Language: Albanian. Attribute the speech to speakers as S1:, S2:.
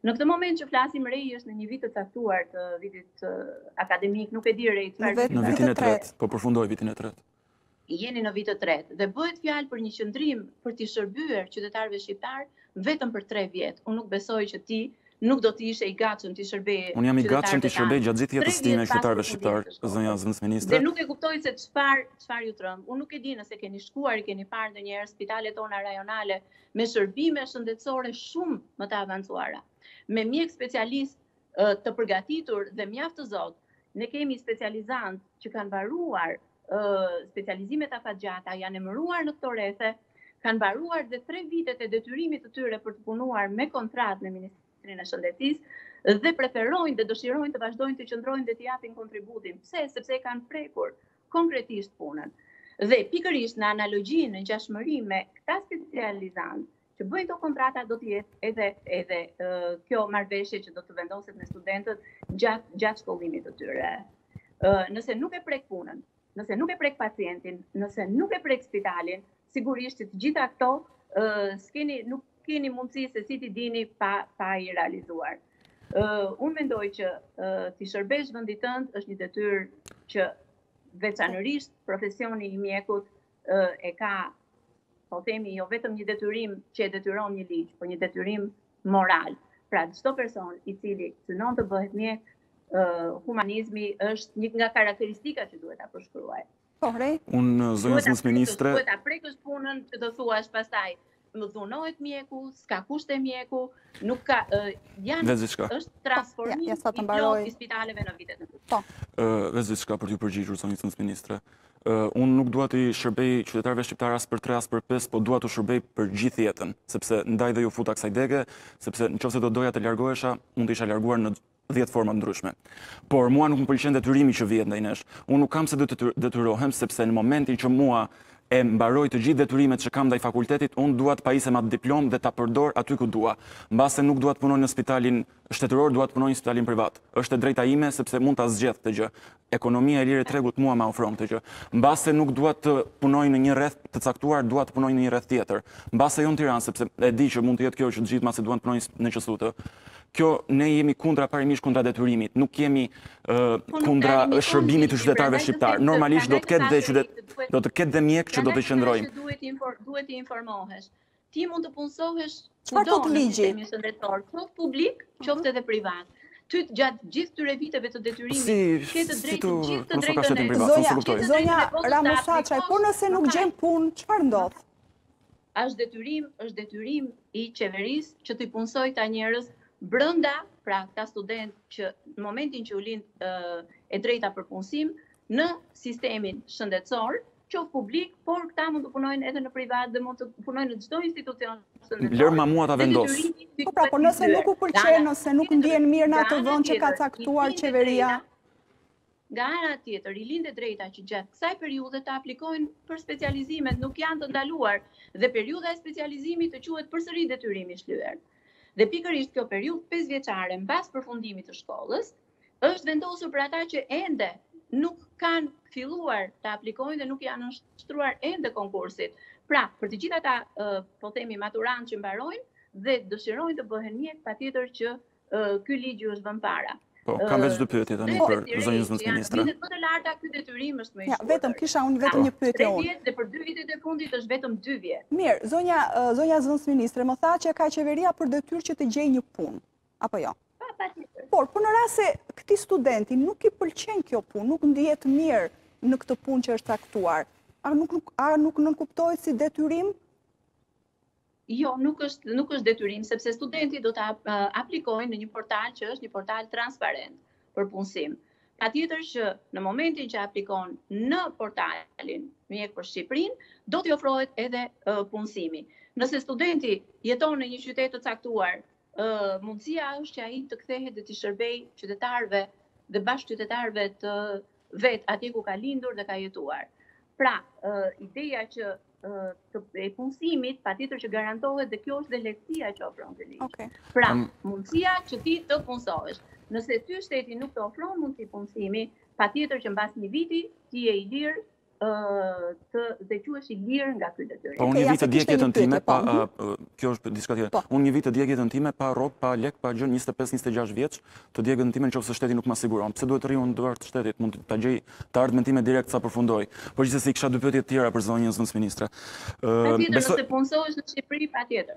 S1: Në këtë moment që flasim Rei është në një vit të caktuar të vitit akademik, nuk e di Rei
S2: çfarë vit. Në vitin e tretë, po përfundoj vitin e tretë.
S1: Jeni në vit të tretë dhe bëhet fjalë për një qëndrim për t'i shërbyer qytetarëve shqiptarë vetëm për 3 vjet. Unë nuk besoj që ti nuk do të ishe i gatshëm të shërbeje.
S2: Unë jam i gatshëm të shërbej gjatë gjithë jetës time qytetarëve shqiptarë, zonja zëvendësministre.
S1: Dhe nuk e kuptoj se çfarë çfarë ju tremb. Unë nuk e di nëse keni shkuar, i keni parë ndonjëherë spitalet tona rajonale, me shërbime shëndetësore shumë më të avancuara, me mjekë specialistë të përgatitur dhe mjaft të zotë, ne kemi specializantë që kanë mbaruar specializimet afatgjata, janë emëruar në këto rrethe, kanë mbaruar dhe tre vitet e detyrimit të tyre për të punuar me kontratë me Ministrinë e Shëndetësisë dhe preferojnë dhe dëshirojnë të vazhdojnë të qëndrojnë dhe të japin kontributin. Pse? Sepse e kanë prekur konkretisht punën. Dhe pikërisht në analogji, në ngjashmëri me këta specializantë që bëjnë këto kontrata do të jetë edhe edhe kjo marrëveshje që do të vendoset me studentët gjatë gjatë shkollimit të tyre. Ë nëse nuk e prek punën, nëse nuk e prek pacientin, nëse nuk e prek spitalin, Sigurisht që të gjitha këto s'keni nuk keni mundësi se si t'i dini pa pa i realizuar. Uh, unë mendoj që uh, t'i shërbesh vendit tënd është një detyrë që veçanërisht profesioni i mjekut uh, e ka po themi jo vetëm një detyrim që e detyron një ligj, por një detyrim moral. Pra çdo person i cili synon të bëhet mjek, uh, humanizmi është një nga karakteristikat që duhet ta
S2: përshkruajë. Unë zonja zëvendësministre.
S1: Duhet ta prekësh punën që të thuash pastaj më dhunohet mjeku, s'ka kushte mjeku, nuk ka janë është transformim i plotë i spitaleve në vitet e fundit. Po.
S2: Veç diçka për t'ju përgjigjur zonja zëvendësministre. Unë nuk dua t'i shërbej qytetarëve shqiptarë as për 3 as për 5, po dua t'u shërbej për gjithë jetën, sepse ndaj dhe iu futa kësaj dege, sepse në qoftë se do doja të largohesha, mund të isha larguar në dhjetë forma të ndryshme. Por mua nuk më pëlqen detyrimi që vihet ndaj nesh. Unë nuk kam pse të detyrohem sepse në momentin që unë i mbaroj të gjithë detyrimet që kam ndaj fakultetit, unë dua të pajisem me atë diplomë dhe ta përdor aty ku dua. Mbase nuk dua të punoj në spitalin shtetëror, dua të punoj në spitalin privat. Është e drejta ime sepse mund ta zgjedh këtë gjë. Ekonomia e lirë e tregut mua ma ofron këtë gjë. Mbase nuk dua të punoj në një rreth të caktuar, dua të punoj në një rreth tjetër. Mbase jo në Tiranë, sepse e di që mund të jetë kjo që të gjithë mbase duan të punojnë në QSUT. Kjo ne jemi kundra parimisht kundra detyrimit, nuk jemi po kundra shërbimit të qytetarëve shqiptarë. Normalisht do të ketë dhe qytet do të ketë dhe mjekë që do të qëndrojmë.
S1: Duhet të informohesh. ti mund të punësohesh
S3: Çfarë thotë ligji?
S1: Në shëndetor, qoftë publik, mhm. qoftë edhe privat. Ty gjatë gjithë këtyre viteve të detyrimit, si, ke të drejtë të gjithë të drejtën e privat.
S3: Zonja, zonja, zonja Ramosaçaj, por nëse nuk gjen punë, çfarë ndodh?
S1: Është detyrim, është detyrim i qeverisë që t'i punësojë këta njerëz brenda, pra këta studentë që në momentin që u lind e drejta për punësim në sistemin shëndetësor, qoftë publik, por këta mund të punojnë edhe në privat dhe mund të punojnë në çdo institucion
S2: shëndetësor. Lërma mua ta vendos.
S3: Po pra, po nëse nuk u pëlqen nëse nuk ndihen mirë në atë vend që ka caktuar qeveria,
S1: nga ana tjetër, i lind e drejta që gjatë kësaj periudhe të aplikojnë për specializimet, nuk janë të ndaluar, dhe periudha e specializimit të quhet përsëri detyrim i shlyer. Dhe pikërisht kjo periudhë 5 vjeçare, mbas përfundimit të shkollës, është vendosur për ata që ende nuk kanë filluar të aplikojnë dhe nuk i janë nënshtruar ende konkursit. Pra, për të gjithë ata, po themi, maturantë që mbarojnë dhe dëshirojnë të bëhen mjekë, patjetër që ky ligj u është vënë para.
S2: Po, kam veç dy pyetje tani për zonjën zëvendësministre.
S1: Vitet më të larta ky detyrim është më i shkurtër.
S3: Ja, vetëm kisha unë vetëm një pyetje
S1: unë. Vjet dhe për dy vitet e fundit është vetëm dy vjet.
S3: Mirë, zonja zonja zëvendësministre më tha që ka qeveria për detyrë që të gjejë një punë. apo jo?
S1: Po, patjetër.
S3: Por, por në rast se këtij studenti nuk i pëlqen kjo punë, nuk ndihet mirë në këtë punë që është caktuar, a nuk nënkuptohet si detyrim?
S1: Jo, nuk është detyrim, sepse studenti do të aplikojnë në një portal që është një portal transparent për punësim. Patjetër që në momentin që aplikon në portalin Mjekë për Shqipërinë, do t'i ofrohet edhe punësimi. Nëse studenti jeton në një qytet të caktuar Mundësia është që ai të kthehet dhe t'i shërbejë qytetarëve dhe bashkëqytetarëve të vet atje ku ka lindur dhe ka jetuar. Pra, ideja që të e punësimit, patjetër që garantohet dhe kjo është dhe lehtësia që ofron ky ligj. Okay. Pra, mundësia që ti të punësohesh. Nëse ty shteti nuk të ofron mundësi punësimi, patjetër që mbas një viti, ti je i lirë të dhe quhesh i lirë nga ky detyrim.
S2: Po unë një vit të djeg jetën time pa kjo është diçka tjetër.
S3: Po.
S2: Unë një vit të djeg jetën time pa rrogë, pa lekë, pa gjë 25-26 vjeç, të djeg jetën time në qoftë se shteti nuk ma siguron. Pse duhet të rri unë në duar të shtetit? Mund ta gjej të ardhmen time direkt sa përfundoj. Por gjithsesi kisha dy pyetje të tjera për zonjën zëvendësministre.
S1: Patjetër, nëse punësohesh në Shqipëri, patjetër.